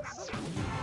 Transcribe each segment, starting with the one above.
Let's go.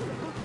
Let's go.